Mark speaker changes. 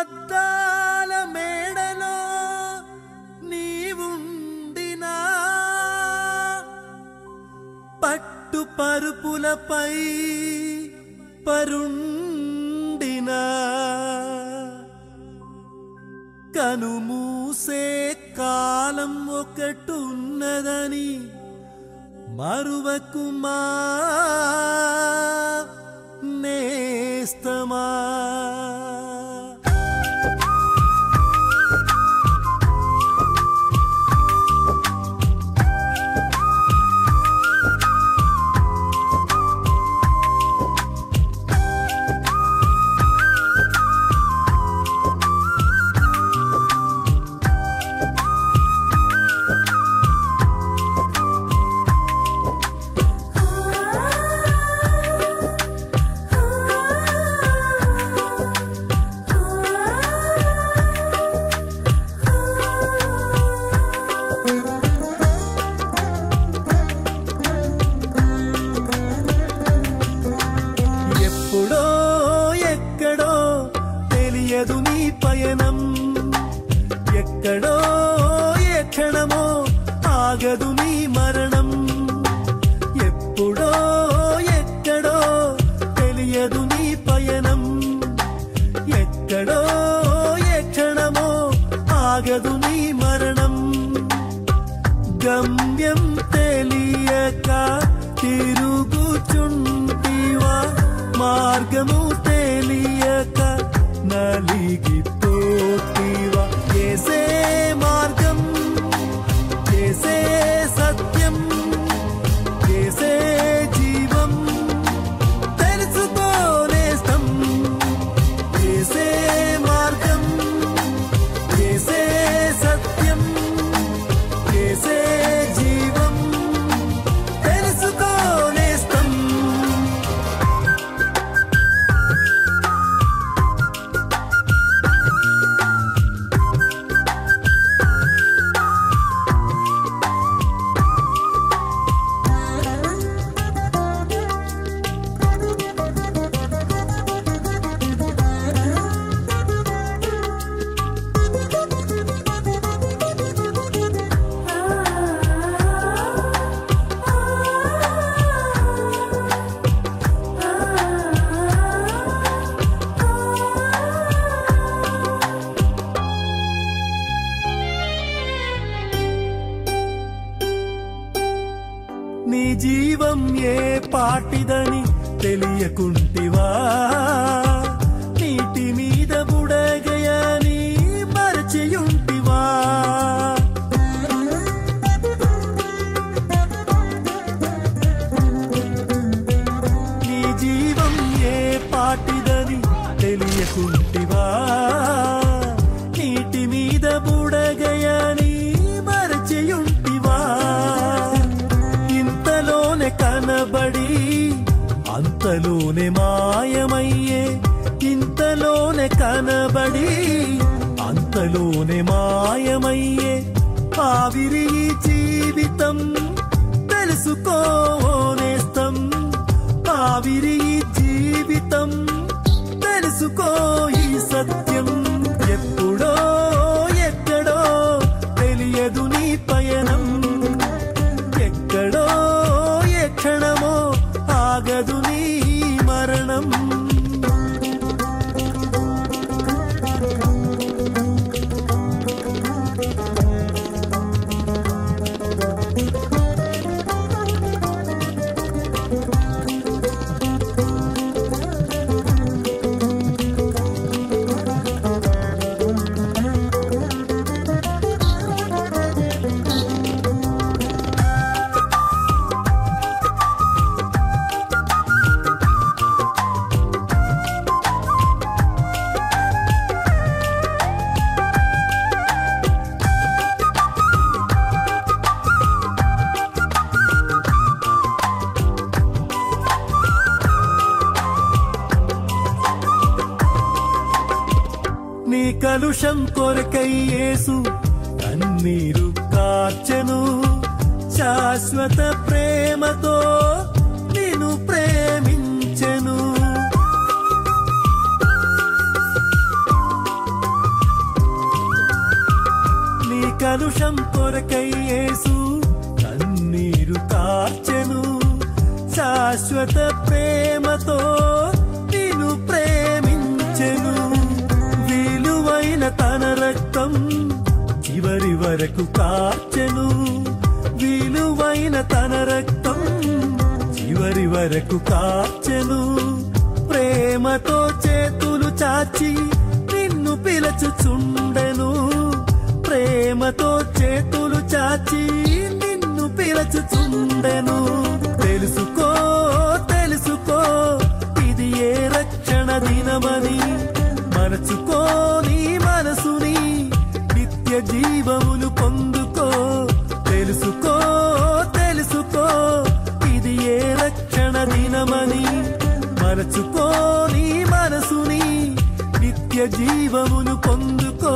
Speaker 1: అద్దాల మేడలో నీవుండినా. పట్టు పరుపులపై పరుండినా. కనుమూసే కాలం ఒకటున్నదని మరువకుమా. నేస్తా పయనం ఎక్కడో ఏ క్షణమో ఆగదు నీ మరణం. ఎప్పుడో ఎక్కడో తెలియదు నీ పయనం. ఎక్కడో ఏ క్షణమో ఆగదు నీ మరణం. గమ్యం తెలియక తిరుగుచుంటివా మార్గము keep నీ జీవం ఏ పాటిదని తెలియకుంటివా? అంతలోనే మాయమయ్యే ఇంతలోనే కనబడి అంతలోనే మాయమయ్యే ఆవిరి జీవితం తెలుసుకోనేస్తం ఆవిరి జీవితం తెలుసుకో ఈ సత్యం. ఎప్పుడో ఎక్కడో తెలియదు నీ పయనం. ఎక్కడో దేశం కొరకయ్యేసు కన్నీరు కార్చెను శాశ్వత ప్రేమతో నేను ప్రేమించెను. నీ కలుషం కొరకయ్యేసు కన్నీరు కార్చెను శాశ్వత ప్రేమతో వరకు కాచెను విలువైన తన రక్తం. చివరి వరకు కాచెను ప్రేమతో చేతులు చాచి నిన్ను పిలచుచుండెను. ప్రేమతో చేతులు చాచి నిన్ను పిలచుచుండెను. తెలుసుకో తెలుసుకో ఇది ఏ రక్షణ దినమని. మరచుకో మనసుని నిత్య జీవము మరచుకో నీ మనసుని నిత్య జీవమును పొందుకో.